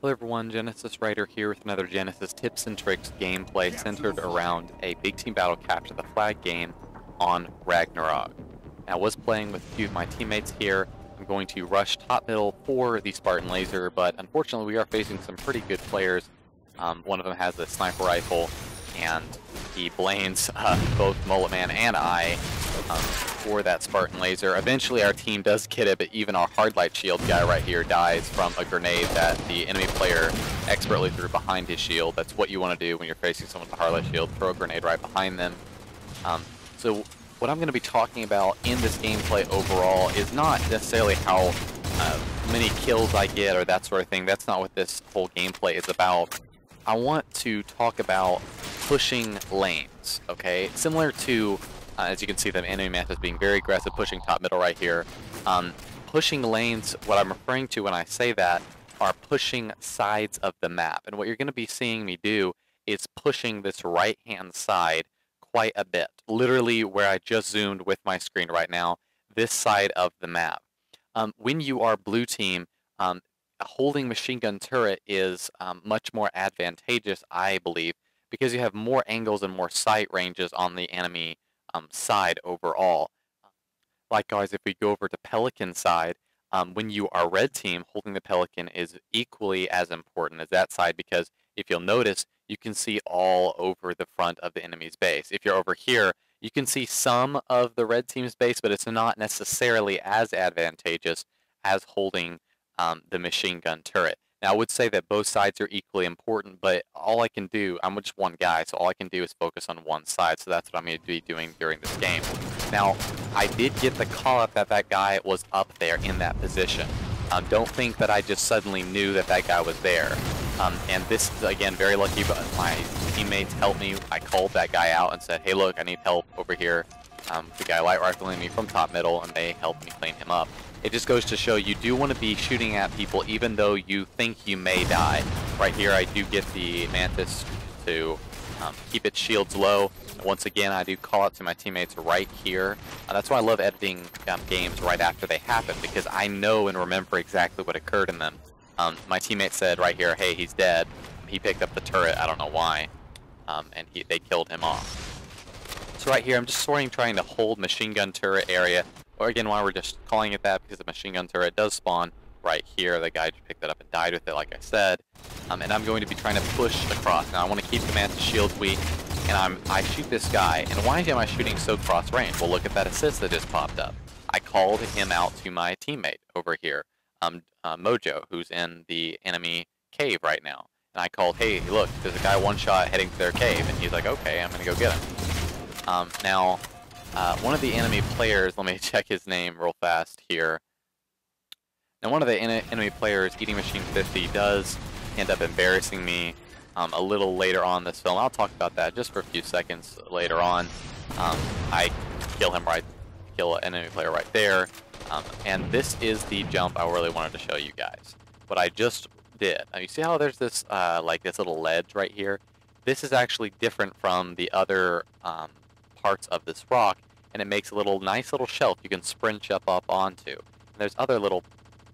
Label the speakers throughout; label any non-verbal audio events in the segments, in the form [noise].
Speaker 1: Hello everyone, Genesis Rider here with another Genesis Tips and Tricks gameplay centered around a big team battle capture the flag game on Ragnarok. Now, I was playing with a few of my teammates here. I'm going to rush top middle for the Spartan Laser, but unfortunately we are facing some pretty good players. Um, one of them has a sniper rifle, and he blames uh, both Mullet Man and I um, for that Spartan laser. Eventually our team does get it, but even our hard light shield guy right here dies from a grenade that the enemy player expertly threw behind his shield. That's what you want to do when you're facing someone with a hard light shield, throw a grenade right behind them. Um, so what I'm going to be talking about in this gameplay overall is not necessarily how uh, many kills I get or that sort of thing. That's not what this whole gameplay is about. I want to talk about pushing lanes, okay? Similar to, uh, as you can see, the enemy math is being very aggressive, pushing top middle right here. Um, pushing lanes, what I'm referring to when I say that, are pushing sides of the map. And what you're going to be seeing me do is pushing this right-hand side quite a bit. Literally where I just zoomed with my screen right now, this side of the map. Um, when you are blue team, um, holding machine gun turret is um, much more advantageous, I believe, because you have more angles and more sight ranges on the enemy um, side overall. Likewise, if we go over to Pelican side, um, when you are red team, holding the Pelican is equally as important as that side because if you'll notice, you can see all over the front of the enemy's base. If you're over here, you can see some of the red team's base, but it's not necessarily as advantageous as holding um, the machine gun turret. Now, I would say that both sides are equally important, but all I can do, I'm just one guy, so all I can do is focus on one side, so that's what I'm going to be doing during this game. Now, I did get the call up that that guy was up there in that position. Um, don't think that I just suddenly knew that that guy was there. Um, and this, is again, very lucky, but my teammates helped me. I called that guy out and said, hey, look, I need help over here. Um, the guy light rifling me from top middle, and they helped me clean him up. It just goes to show you do want to be shooting at people even though you think you may die. Right here, I do get the Mantis to um, keep its shields low. Once again, I do call out to my teammates right here. Uh, that's why I love editing um, games right after they happen, because I know and remember exactly what occurred in them. Um, my teammate said right here, hey, he's dead. He picked up the turret, I don't know why, um, and he, they killed him off. So right here, I'm just sorting trying to hold machine gun turret area, or again, why we're just calling it that, because the machine gun turret does spawn right here. The guy just picked it up and died with it, like I said. Um, and I'm going to be trying to push across. Now, I want to keep the Mantis shield weak, and I'm I shoot this guy. And why am I shooting so cross range? Well, look at that assist that just popped up. I called him out to my teammate over here, um, uh, Mojo, who's in the enemy cave right now. And I called, hey, look, there's a guy one shot heading to their cave. And he's like, okay, I'm going to go get him. Um, now, uh, one of the enemy players, let me [laughs] check his name real fast here. Now, one of the en enemy players, Eating Machine 50, does end up embarrassing me um, a little later on this film. I'll talk about that just for a few seconds later on. Um, I kill him right, kill an enemy player right there. Um, and this is the jump I really wanted to show you guys. What I just did. Now you see how there's this uh, like this little ledge right here? This is actually different from the other um, parts of this rock, and it makes a little nice little shelf you can sprint up up onto. And there's other little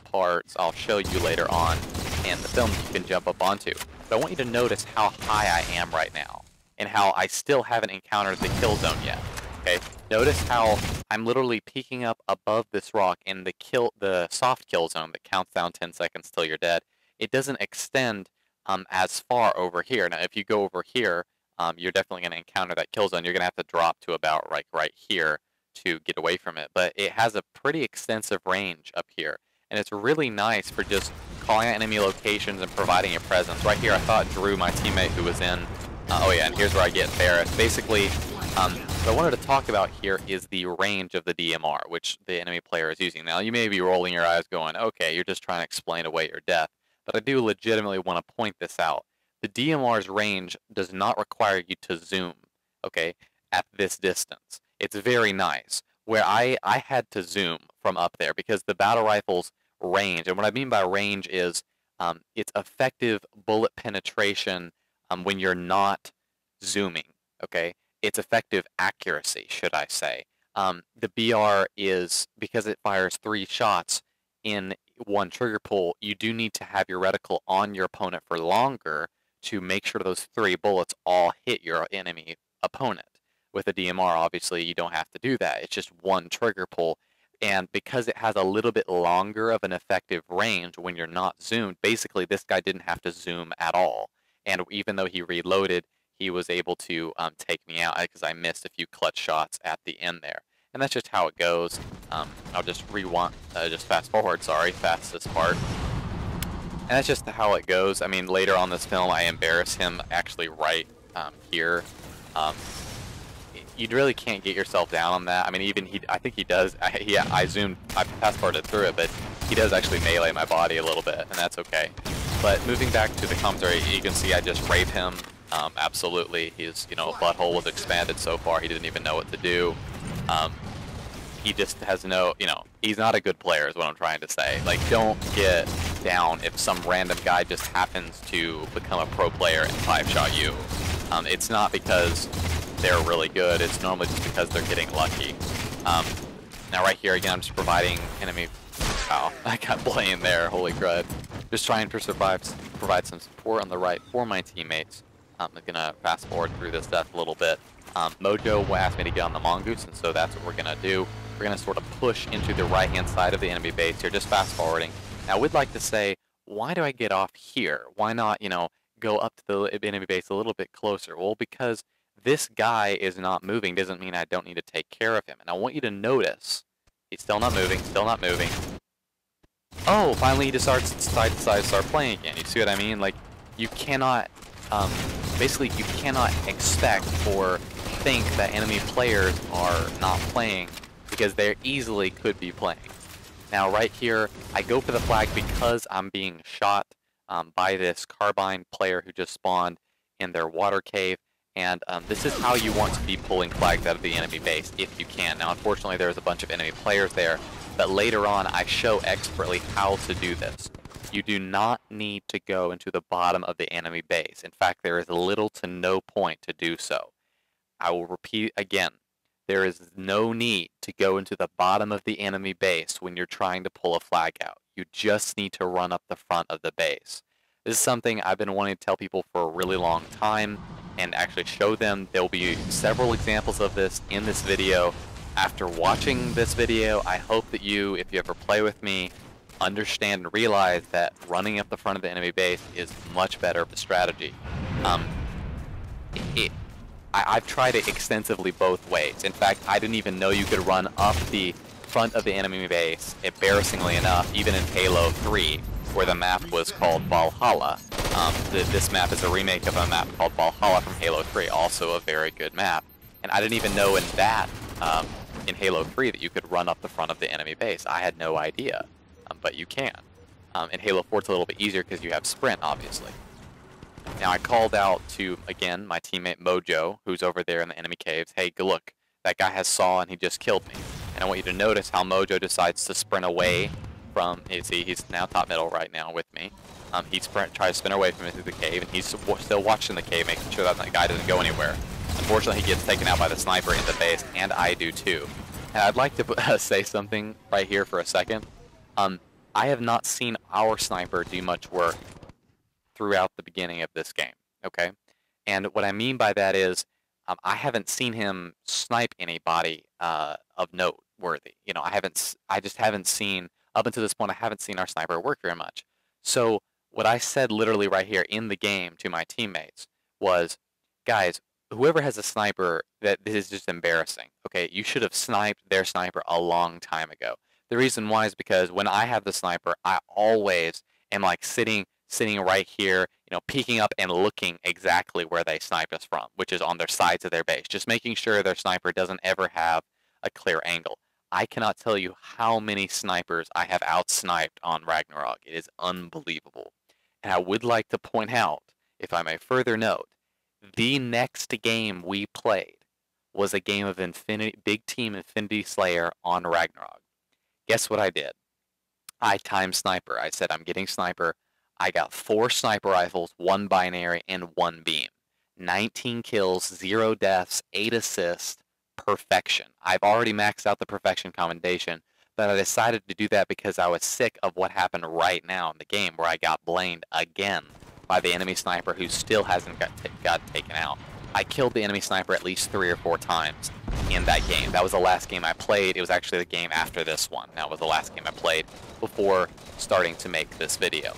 Speaker 1: parts I'll show you later on in the film you can jump up onto. But I want you to notice how high I am right now, and how I still haven't encountered the kill zone yet. Okay, notice how I'm literally peeking up above this rock in the kill, the soft kill zone that counts down 10 seconds till you're dead. It doesn't extend um, as far over here. Now, if you go over here, um, you're definitely going to encounter that kill zone. You're going to have to drop to about like right here to get away from it. But it has a pretty extensive range up here. And it's really nice for just calling out enemy locations and providing a presence. Right here, I thought Drew, my teammate who was in... Uh, oh yeah, and here's where I get Ferris. Basically, um, what I wanted to talk about here is the range of the DMR, which the enemy player is using. Now, you may be rolling your eyes going, okay, you're just trying to explain away your death. But I do legitimately want to point this out the DMR's range does not require you to zoom, okay, at this distance. It's very nice. Where I, I had to zoom from up there because the battle rifle's range, and what I mean by range is um, it's effective bullet penetration um, when you're not zooming, okay? It's effective accuracy, should I say. Um, the BR is, because it fires three shots in one trigger pull, you do need to have your reticle on your opponent for longer to make sure those three bullets all hit your enemy opponent. With a DMR, obviously, you don't have to do that. It's just one trigger pull. And because it has a little bit longer of an effective range when you're not zoomed, basically this guy didn't have to zoom at all. And even though he reloaded, he was able to um, take me out because I missed a few clutch shots at the end there. And that's just how it goes. Um, I'll just rewind, uh, just fast forward, sorry, fastest part. And that's just how it goes. I mean, later on this film, I embarrass him actually right um, here. Um, you really can't get yourself down on that. I mean, even he, I think he does. I, I zoomed, I fast forwarded through it, but he does actually melee my body a little bit, and that's okay. But moving back to the commentary, you can see I just rape him. Um, absolutely, his you know a butthole was expanded so far he didn't even know what to do. Um, he just has no, you know, he's not a good player is what I'm trying to say. Like, don't get down if some random guy just happens to become a pro player and five-shot you. Um, it's not because they're really good. It's normally just because they're getting lucky. Um, now right here again, I'm just providing enemy. Wow, [laughs] I got Blaine there. Holy crud! Just trying to survive, provide some support on the right for my teammates. I'm gonna fast forward through this stuff a little bit. Um, Mojo asked me to get on the mongoose, and so that's what we're gonna do. We're gonna sort of push into the right-hand side of the enemy base here, just fast forwarding. Now, I would like to say, why do I get off here? Why not, you know, go up to the enemy base a little bit closer? Well, because this guy is not moving doesn't mean I don't need to take care of him. And I want you to notice, he's still not moving, still not moving. Oh, finally he decides, decides, decides to start playing again. You see what I mean? Like, you cannot, um, basically you cannot expect or think that enemy players are not playing because they easily could be playing. Now right here, I go for the flag because I'm being shot um, by this carbine player who just spawned in their water cave. And um, this is how you want to be pulling flags out of the enemy base, if you can. Now, unfortunately, there's a bunch of enemy players there, but later on, I show expertly how to do this. You do not need to go into the bottom of the enemy base. In fact, there is little to no point to do so. I will repeat again. There is no need to go into the bottom of the enemy base when you're trying to pull a flag out. You just need to run up the front of the base. This is something I've been wanting to tell people for a really long time and actually show them. There will be several examples of this in this video. After watching this video, I hope that you, if you ever play with me, understand and realize that running up the front of the enemy base is much better of a strategy. Um, it, I, have tried it extensively both ways. In fact, I didn't even know you could run up the front of the enemy base, embarrassingly enough, even in Halo 3, where the map was called Valhalla. Um, this map is a remake of a map called Valhalla from Halo 3, also a very good map. And I didn't even know in that, um, in Halo 3, that you could run up the front of the enemy base. I had no idea, um, but you can. Um, in Halo 4, it's a little bit easier because you have sprint, obviously. Now, I called out to, again, my teammate Mojo, who's over there in the enemy caves, hey, look, that guy has Saw and he just killed me. And I want you to notice how Mojo decides to sprint away from, you see, he's now top middle right now with me. Um, he sprint, tries to spin away from me through the cave, and he's still watching the cave, making sure that that guy doesn't go anywhere. Unfortunately, he gets taken out by the sniper in the base, and I do too. And I'd like to uh, [laughs] say something right here for a second. Um, I have not seen our sniper do much work throughout the beginning of this game, okay? And what I mean by that is, um, I haven't seen him snipe anybody uh, of note worthy. You know, I haven't, I just haven't seen, up until this point, I haven't seen our sniper work very much. So what I said literally right here in the game to my teammates was, guys, whoever has a sniper, that this is just embarrassing. Okay, you should have sniped their sniper a long time ago. The reason why is because when I have the sniper, I always am like sitting sitting right here, you know, peeking up and looking exactly where they sniped us from, which is on their sides of their base, just making sure their sniper doesn't ever have a clear angle. I cannot tell you how many snipers I have out-sniped on Ragnarok. It is unbelievable. And I would like to point out, if I may further note, the next game we played was a game of Infinity, Big Team Infinity Slayer on Ragnarok. Guess what I did? I timed sniper. I said, I'm getting sniper. I got four sniper rifles, one binary, and one beam. 19 kills, zero deaths, eight assists, perfection. I've already maxed out the perfection commendation, but I decided to do that because I was sick of what happened right now in the game where I got blamed again by the enemy sniper who still hasn't got, got taken out. I killed the enemy sniper at least three or four times in that game. That was the last game I played. It was actually the game after this one. That was the last game I played before starting to make this video.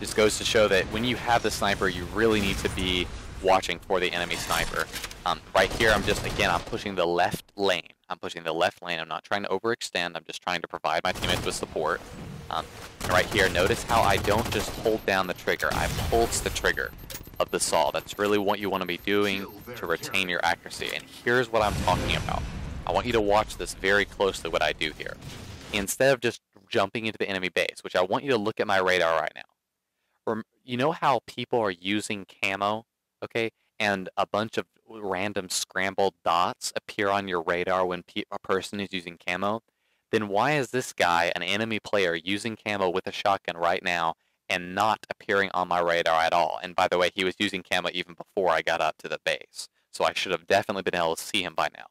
Speaker 1: Just goes to show that when you have the sniper, you really need to be watching for the enemy sniper. Um, right here, I'm just, again, I'm pushing the left lane. I'm pushing the left lane. I'm not trying to overextend. I'm just trying to provide my teammates with support. Um, right here, notice how I don't just hold down the trigger. I pulse the trigger of the saw. That's really what you want to be doing to retain your accuracy. And here's what I'm talking about. I want you to watch this very closely what I do here. Instead of just jumping into the enemy base, which I want you to look at my radar right now. You know how people are using camo, okay? And a bunch of random scrambled dots appear on your radar when a person is using camo? Then why is this guy, an enemy player, using camo with a shotgun right now and not appearing on my radar at all. And by the way, he was using camo even before I got up to the base. So I should have definitely been able to see him by now.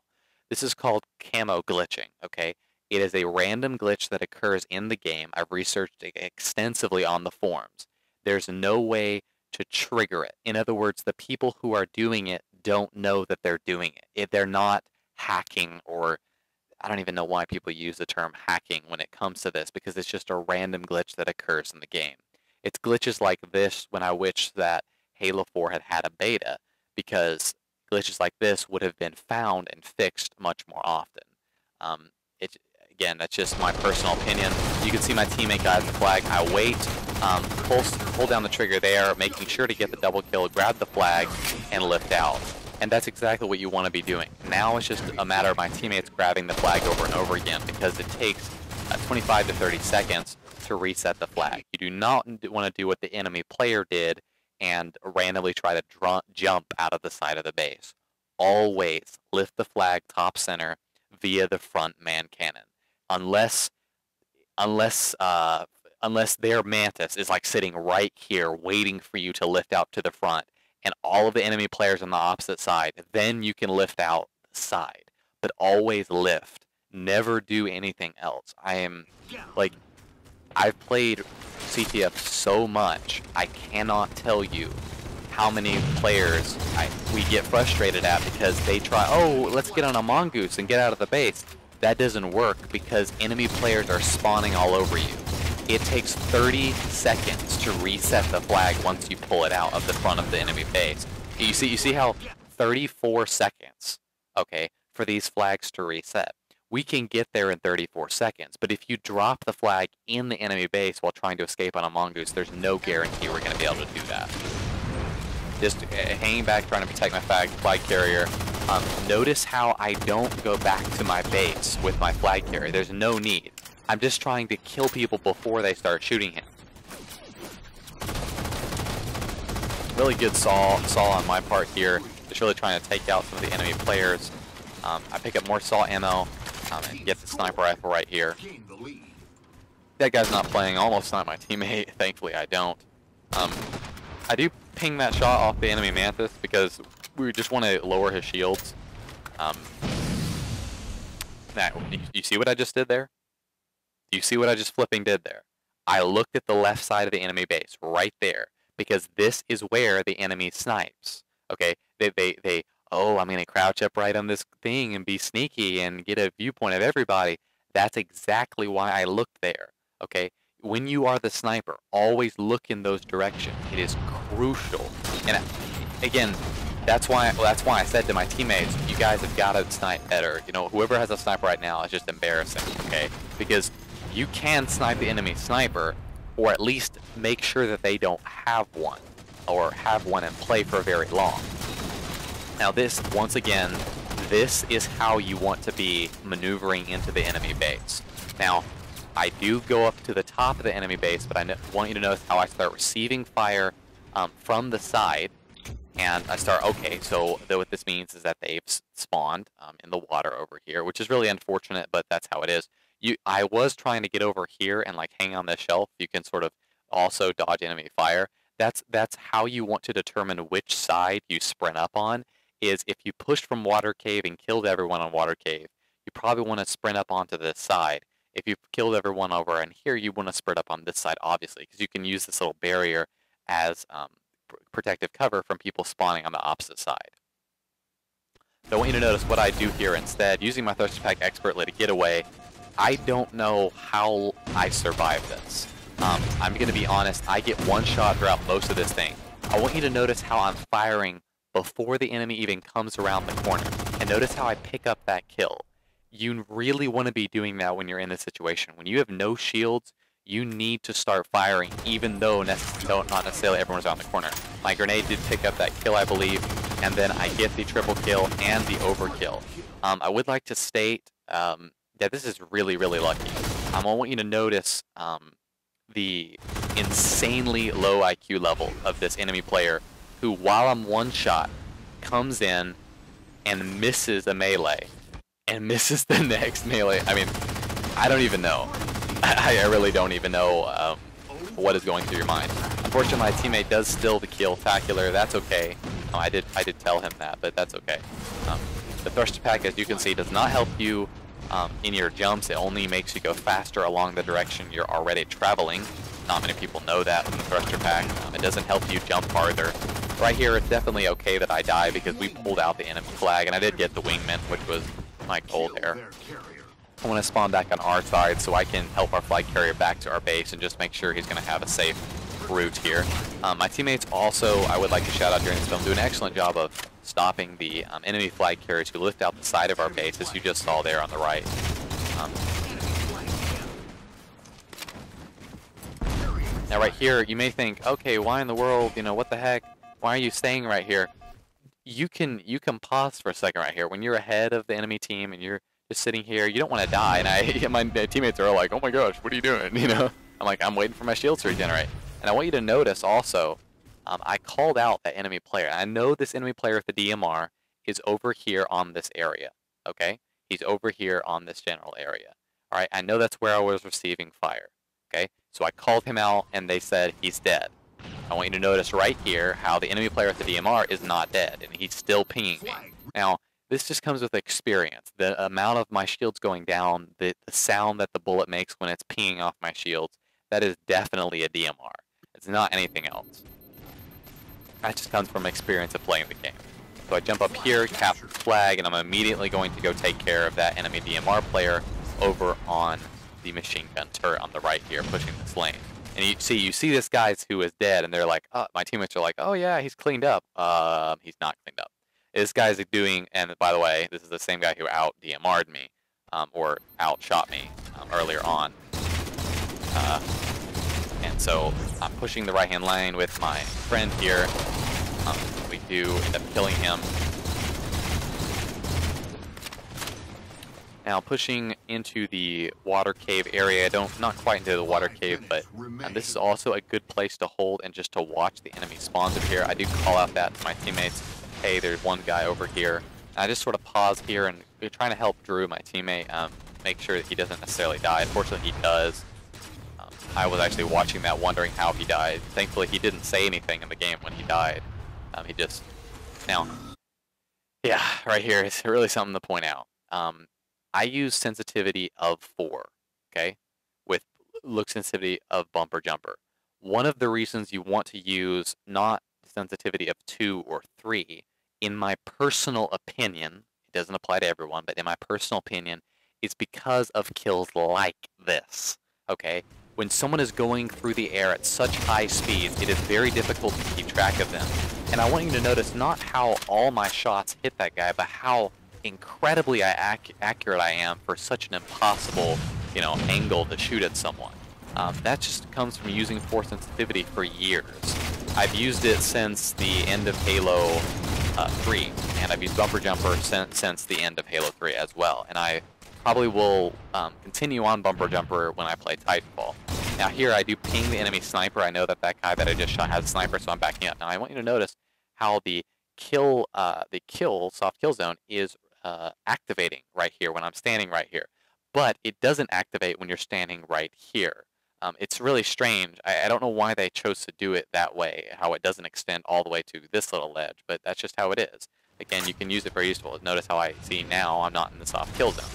Speaker 1: This is called camo glitching, okay? It is a random glitch that occurs in the game. I've researched extensively on the forums. There's no way to trigger it. In other words, the people who are doing it don't know that they're doing it. If they're not hacking or I don't even know why people use the term hacking when it comes to this because it's just a random glitch that occurs in the game. It's glitches like this when I wish that Halo 4 had had a beta, because glitches like this would have been found and fixed much more often. Um, again, that's just my personal opinion. You can see my teammate got the flag. I wait, um, pull, pull down the trigger there, making sure to get the double kill, grab the flag, and lift out. And that's exactly what you want to be doing. Now it's just a matter of my teammates grabbing the flag over and over again because it takes uh, 25 to 30 seconds to reset the flag. You do not want to do what the enemy player did and randomly try to jump out of the side of the base. Always lift the flag top center via the front man cannon. Unless, unless, uh, unless their mantis is like sitting right here waiting for you to lift out to the front and all of the enemy players on the opposite side, then you can lift out the side. But always lift. Never do anything else. I am like I've played CTF so much, I cannot tell you how many players I, we get frustrated at because they try, oh, let's get on a mongoose and get out of the base. That doesn't work because enemy players are spawning all over you. It takes 30 seconds to reset the flag once you pull it out of the front of the enemy base. You see, you see how 34 seconds, okay, for these flags to reset we can get there in 34 seconds. But if you drop the flag in the enemy base while trying to escape on a mongoose, there's no guarantee we're going to be able to do that. Just uh, hanging back, trying to protect my flag, flag carrier. Um, notice how I don't go back to my base with my flag carrier. There's no need. I'm just trying to kill people before they start shooting him. Really good saw, saw on my part here. Just really trying to take out some of the enemy players. Um, I pick up more saw ammo and get the sniper rifle right here. That guy's not playing, almost not my teammate. [laughs] Thankfully, I don't. Um, I do ping that shot off the enemy Mantis because we just want to lower his shields. Um, you, see what I just did there? You see what I just flipping did there? I looked at the left side of the enemy base, right there, because this is where the enemy snipes. Okay, they they they oh, I'm going to crouch up right on this thing and be sneaky and get a viewpoint of everybody. That's exactly why I looked there. Okay? When you are the sniper, always look in those directions. It is crucial. And again, that's why that's why I said to my teammates, you guys have got to snipe better. You know, whoever has a sniper right now is just embarrassing, okay? Because you can snipe the enemy sniper, or at least make sure that they don't have one, or have one and play for very long. Now this, once again, this is how you want to be maneuvering into the enemy base. Now, I do go up to the top of the enemy base, but I want you to notice how I start receiving fire um, from the side, and I start, okay, so what this means is that they've spawned um, in the water over here, which is really unfortunate, but that's how it is. You, I was trying to get over here and like hang on this shelf. You can sort of also dodge enemy fire. That's that's how you want to determine which side you sprint up on is if you pushed from Water Cave and killed everyone on Water Cave, you probably want to sprint up onto this side. If you've killed everyone over and here, you want to sprint up on this side, obviously, because you can use this little barrier as um, protective cover from people spawning on the opposite side. So I want you to notice what I do here instead. Using my Thruster Pack expertly to get away, I don't know how I survive this. Um, I'm going to be honest, I get one shot throughout most of this thing. I want you to notice how I'm firing before the enemy even comes around the corner. And notice how I pick up that kill. You really want to be doing that when you're in this situation. When you have no shields, you need to start firing even though not necessarily everyone's around the corner. My grenade did pick up that kill, I believe, and then I get the triple kill and the overkill. Um, I would like to state um, that this is really, really lucky. Um, I want you to notice um, the insanely low IQ level of this enemy player who, while I'm one shot, comes in and misses a melee and misses the [laughs] next melee. I mean, I don't even know. I, I really don't even know um, what is going through your mind. Unfortunately, my teammate does still the killtacular. That's okay. Oh, I did I did tell him that, but that's okay. Um, the thruster pack, as you can see, does not help you um, in your jumps. It only makes you go faster along the direction you're already traveling. Not many people know that the thruster pack. Um, it doesn't help you jump farther. Right here, it's definitely okay that I die because we pulled out the enemy flag, and I did get the wingman, which was my goal there. I want to spawn back on our side so I can help our flag carrier back to our base and just make sure he's going to have a safe route here. Um, my teammates also, I would like to shout out during this film, do an excellent job of stopping the um, enemy flag carriers who lift out the side of our base, as you just saw there on the right. Um, now right here, you may think, okay, why in the world, you know, what the heck, why are you staying right here? You can you can pause for a second right here. When you're ahead of the enemy team and you're just sitting here, you don't want to die. And I, [laughs] my teammates are like, oh my gosh, what are you doing? [laughs] You know, I'm like, I'm waiting for my shields to regenerate. And I want you to notice also, um, I called out that enemy player. I know this enemy player with the DMR is over here on this area, okay? He's over here on this general area. All right, I know that's where I was receiving fire, okay? So I called him out, and they said he's dead. I want you to notice right here how the enemy player with the DMR is not dead, and he's still pinging me. Now, this just comes with experience. The amount of my shields going down, the, the sound that the bullet makes when it's pinging off my shields, that is definitely a DMR. It's not anything else. That just comes from experience of playing the game. So I jump up here, capture flag, and I'm immediately going to go take care of that enemy DMR player over on the machine gun turret on the right here, pushing this lane. And you see, you see this guy who is dead, and they're like, oh, my teammates are like, oh yeah, he's cleaned up. Uh, he's not cleaned up. This guy's doing, and by the way, this is the same guy who out DMR'd me, um, or outshot me um, earlier on. Uh, and so I'm pushing the right-hand lane with my friend here. Um, we do end up killing him. Now pushing into the water cave area, I don't not quite into the water cave, but um, this is also a good place to hold and just to watch the enemy spawns up here. I do call out that to my teammates. Hey, there's one guy over here. And I just sort of pause here and we're trying to help Drew, my teammate, um, make sure that he doesn't necessarily die. Unfortunately, he does. I was actually watching that wondering how he died. Thankfully, he didn't say anything in the game when he died. Um, he just... Now, yeah, right here is really something to point out. Um, I use sensitivity of 4, okay, with look sensitivity of bumper jumper. One of the reasons you want to use not sensitivity of 2 or 3, in my personal opinion, it doesn't apply to everyone, but in my personal opinion, it's because of kills like this, okay? When someone is going through the air at such high speeds, it is very difficult to keep track of them. And I want you to notice not how all my shots hit that guy, but how incredibly ac accurate I am for such an impossible, you know, angle to shoot at someone. Um, that just comes from using force sensitivity for years. I've used it since the end of Halo uh, 3, and I've used Bumper Jumper since, since the end of Halo 3 as well. And I probably will um, continue on Bumper Jumper when I play Titanfall. Now here I do ping the enemy sniper. I know that that guy that I just shot has a sniper, so I'm backing up. Now I want you to notice how the kill, uh, the kill, soft kill zone is uh, activating right here when I'm standing right here. But it doesn't activate when you're standing right here. Um, it's really strange. I, I, don't know why they chose to do it that way, how it doesn't extend all the way to this little ledge, but that's just how it is. Again, you can use it very useful. Notice how I see now I'm not in the soft kill zone.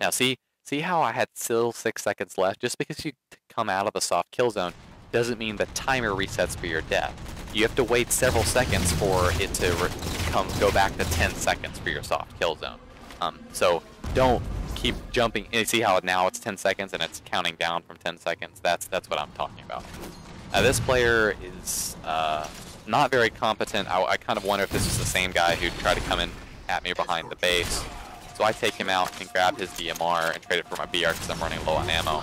Speaker 1: Now see, see how I had still six seconds left? Just because you come out of the soft kill zone doesn't mean the timer resets for your death. You have to wait several seconds for it to come go back to 10 seconds for your soft kill zone. Um, so don't keep jumping. You see how now it's 10 seconds and it's counting down from 10 seconds? That's that's what I'm talking about. Uh, this player is uh, not very competent. I, I, kind of wonder if this is the same guy who tried to come in at me behind the base. So I take him out and grab his DMR and trade it for my BR because I'm running low on ammo.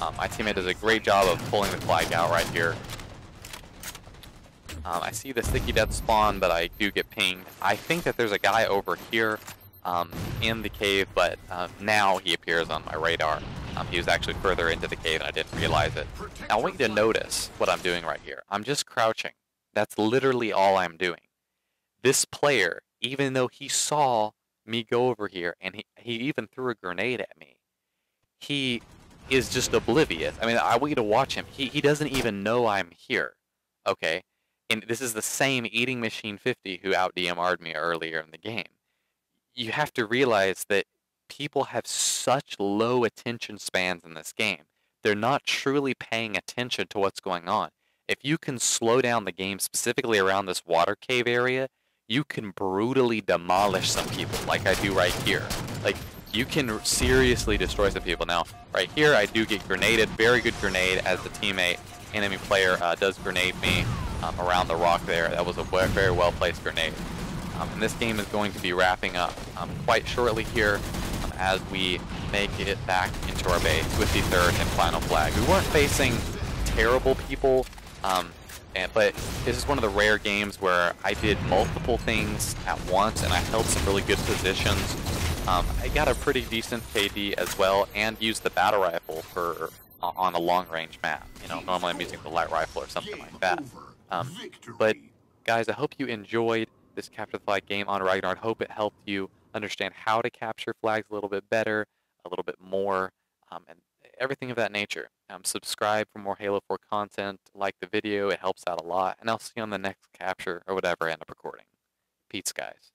Speaker 1: Um, my teammate does a great job of pulling the flag out right here. Um, I see the sticky death spawn, but I do get pinged. I think that there's a guy over here um, in the cave, but uh, now he appears on my radar. Um, he was actually further into the cave and I didn't realize it. Now I want you to notice what I'm doing right here. I'm just crouching. That's literally all I'm doing. This player, even though he saw me go over here and he, he even threw a grenade at me, he is just oblivious. I mean, I want you to watch him. He, he doesn't even know I'm here. Okay? And this is the same Eating Machine 50 who out DMR'd me earlier in the game you have to realize that people have such low attention spans in this game. They're not truly paying attention to what's going on. If you can slow down the game specifically around this water cave area, you can brutally demolish some people like I do right here. Like, you can seriously destroy some people. Now, right here, I do get grenaded. Very good grenade as the teammate enemy player uh, does grenade me um, around the rock there. That was a very well-placed grenade. Um, and this game is going to be wrapping up um, quite shortly here um, as we make it back into our base with the third and final flag. We weren't facing terrible people, um, and, but this is one of the rare games where I did multiple things at once and I held some really good positions. Um, I got a pretty decent KD as well and used the battle rifle for uh, on a long range map. You know, normally I'm using the light rifle or something like that. Um, but guys, I hope you enjoyed this capture the flag game on Ragnar. I hope it helped you understand how to capture flags a little bit better, a little bit more, um, and everything of that nature. Um, subscribe for more Halo 4 content, like the video, it helps out a lot, and I'll see you on the next capture or whatever I end up recording. Peace, guys.